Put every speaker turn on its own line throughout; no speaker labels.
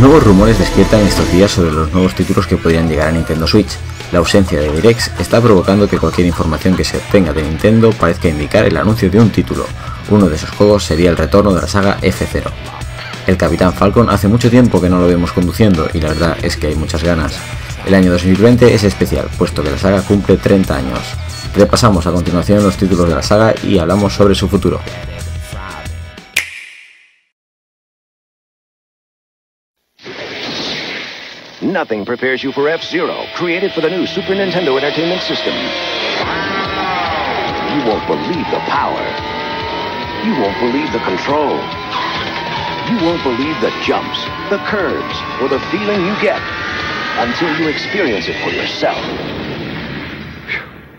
Nuevos rumores despiertan estos días sobre los nuevos títulos que podrían llegar a Nintendo Switch. La ausencia de Directs está provocando que cualquier información que se obtenga de Nintendo parezca indicar el anuncio de un título. Uno de esos juegos sería el retorno de la saga F0. El Capitán Falcon hace mucho tiempo que no lo vemos conduciendo y la verdad es que hay muchas ganas. El año 2020 es especial, puesto que la saga cumple 30 años. Repasamos a continuación los títulos de la saga y hablamos sobre su futuro.
Nothing prepares you for F-Zero, created for the new Super Nintendo Entertainment System. You won't believe the power. You won't believe the control. You won't believe the jumps, the curves, or the feeling you get until you experience it for yourself.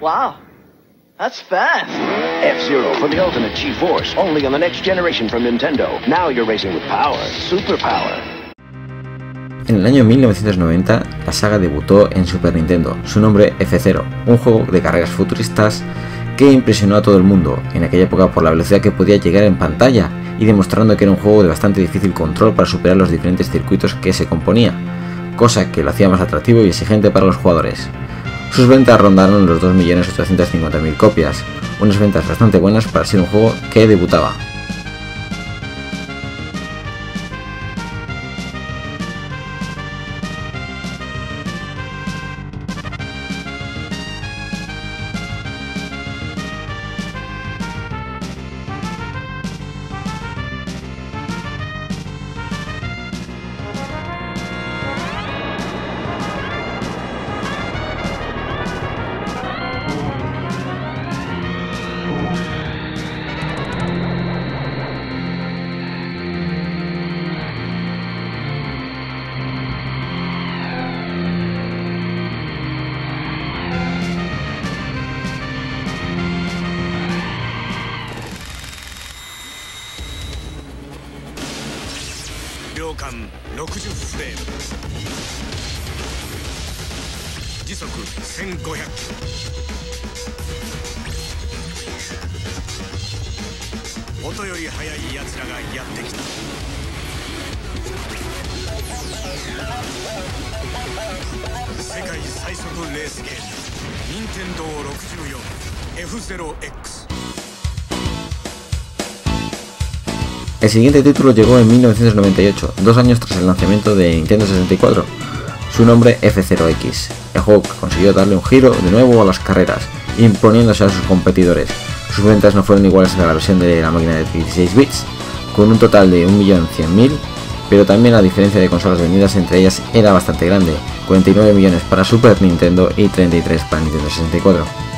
Wow. That's fast.
F-Zero for the ultimate G-Force, only on the next generation from Nintendo. Now you're racing with power, superpower.
En el año 1990, la saga debutó en Super Nintendo, su nombre F0, un juego de carreras futuristas que impresionó a todo el mundo, en aquella época por la velocidad que podía llegar en pantalla y demostrando que era un juego de bastante difícil control para superar los diferentes circuitos que se componía, cosa que lo hacía más atractivo y exigente para los jugadores. Sus ventas rondaron los 2.850.000 copias, unas ventas bastante buenas para ser un juego que debutaba.
60フレーム。時速1500キロ音より速いやつらがやってきた。世界最速レースゲーム任天堂 64F0X
El siguiente título llegó en 1998, dos años tras el lanzamiento de Nintendo 64. Su nombre F0X. El juego consiguió darle un giro de nuevo a las carreras, imponiéndose a sus competidores. Sus ventas no fueron iguales a la versión de la máquina de 16 bits, con un total de 1.100.000, pero también la diferencia de consolas vendidas entre ellas era bastante grande, 49 millones para Super Nintendo y 33 para Nintendo 64.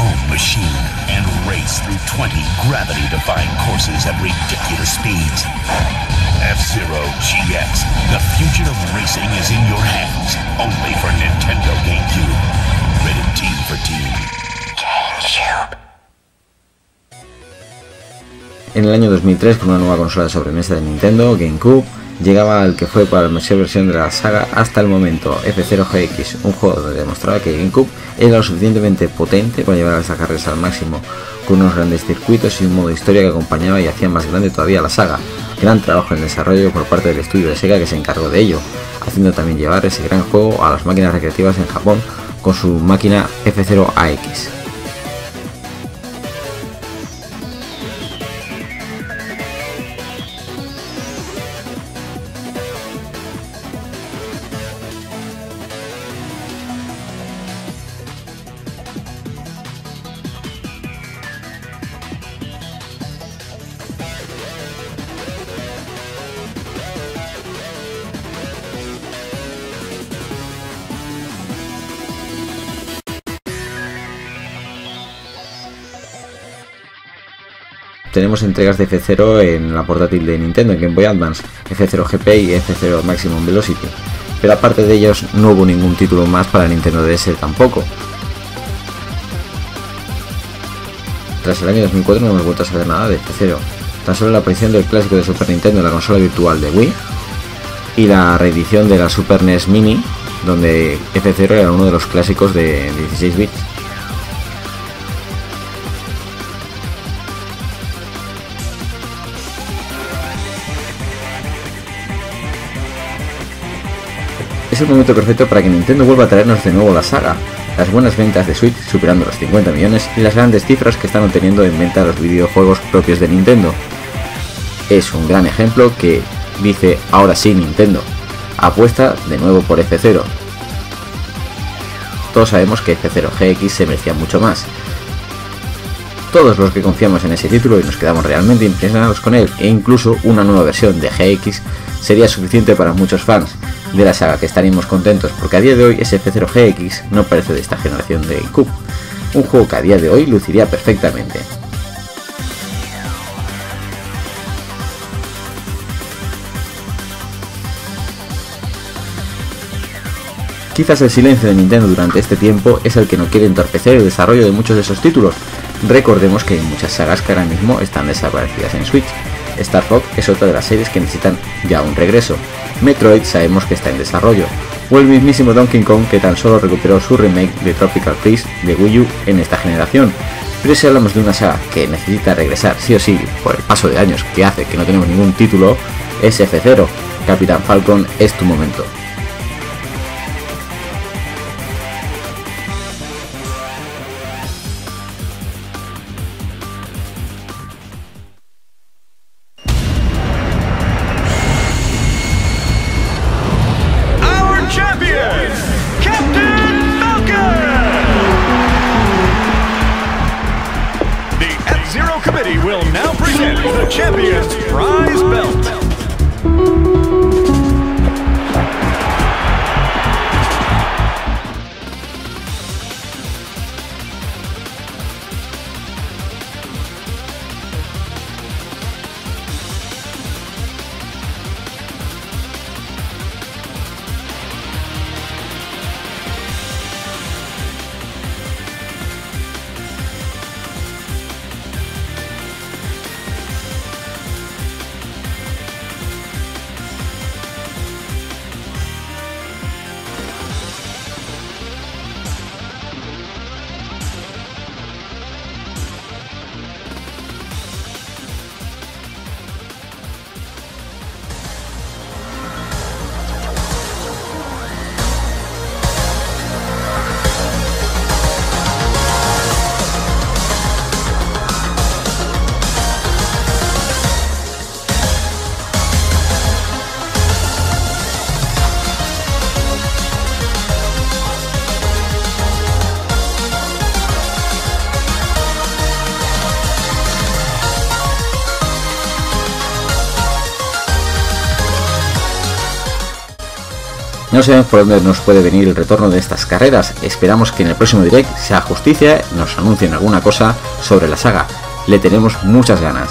Own machine and race through 20 gravity-defying courses at ridiculous speeds. F-Zero GX. The future of racing is in your hands. Only for Nintendo GameCube. Rated Team for Team. GameCube.
En el año 2003, con una nueva consola de sobremesa de Nintendo, GameCube, llegaba al que fue para la mejor versión de la saga hasta el momento, F0GX, un juego donde demostraba que GameCube era lo suficientemente potente para llevar a las carreras al máximo, con unos grandes circuitos y un modo historia que acompañaba y hacía más grande todavía la saga. Gran trabajo en desarrollo por parte del estudio de Sega que se encargó de ello, haciendo también llevar ese gran juego a las máquinas recreativas en Japón con su máquina F0AX. Tenemos entregas de F0 en la portátil de Nintendo, en Game Boy Advance, F0 GP y F0 Maximum Velocity, pero aparte de ellos no hubo ningún título más para Nintendo DS tampoco. Tras el año 2004 no hemos vuelto a saber nada de F0, tan solo la aparición del clásico de Super Nintendo en la consola virtual de Wii y la reedición de la Super NES Mini, donde F0 era uno de los clásicos de 16 bits. Es el momento perfecto para que Nintendo vuelva a traernos de nuevo la saga, las buenas ventas de Switch superando los 50 millones y las grandes cifras que están obteniendo en venta los videojuegos propios de Nintendo. Es un gran ejemplo que dice ahora sí Nintendo, apuesta de nuevo por F0. Todos sabemos que F0 GX se merecía mucho más. Todos los que confiamos en ese título y nos quedamos realmente impresionados con él, e incluso una nueva versión de GX sería suficiente para muchos fans de la saga que estaríamos contentos porque a día de hoy ese F0 GX no parece de esta generación de Cube, un juego que a día de hoy luciría perfectamente. Quizás el silencio de Nintendo durante este tiempo es el que no quiere entorpecer el desarrollo de muchos de esos títulos. Recordemos que hay muchas sagas que ahora mismo están desaparecidas en Switch. Star Fox es otra de las series que necesitan ya un regreso. Metroid sabemos que está en desarrollo. O el mismísimo Donkey Kong que tan solo recuperó su remake de Tropical Freeze de Wii U en esta generación. Pero si hablamos de una saga que necesita regresar sí o sí por el paso de años que hace que no tenemos ningún título, es F0. Capitán Falcon es tu momento.
Committee will now present the champion's prize belt.
No sabemos por dónde nos puede venir el retorno de estas carreras. Esperamos que en el próximo direct sea justicia, nos anuncien alguna cosa sobre la saga. Le tenemos muchas ganas.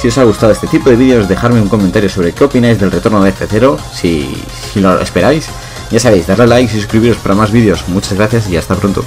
Si os ha gustado este tipo de vídeos, dejadme un comentario sobre qué opináis del retorno de F0, si, si lo esperáis. Ya sabéis, darle like y suscribiros para más vídeos. Muchas gracias y hasta pronto.